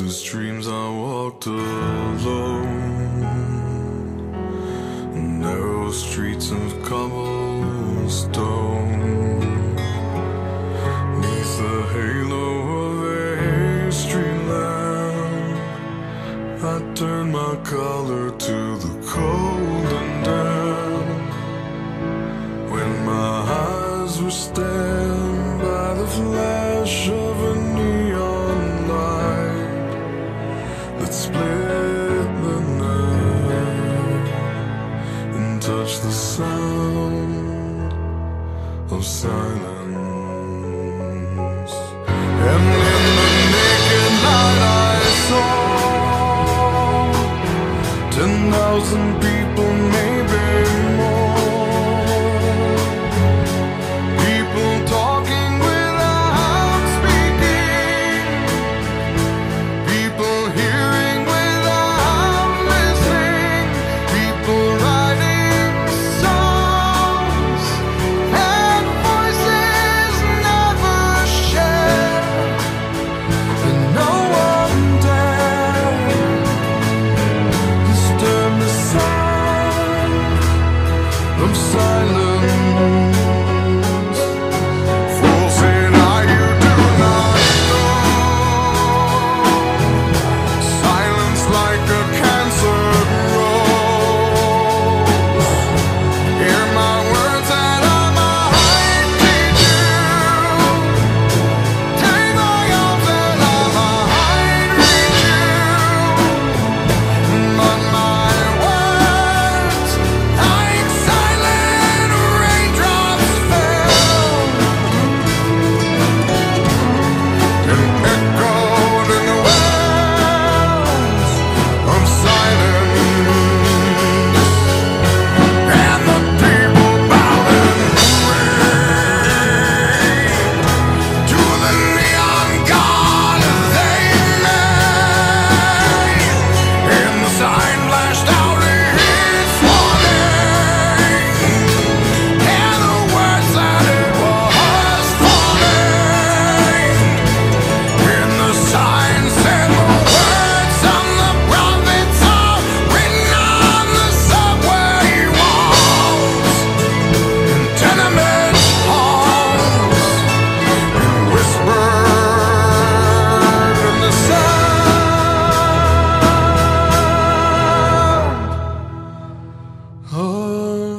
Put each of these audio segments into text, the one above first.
restless dreams, I walked alone, narrow streets of cobblestone. Neath the halo of a street lamp, I turned my collar to the cold and damp. Of silence.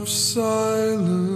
of silence.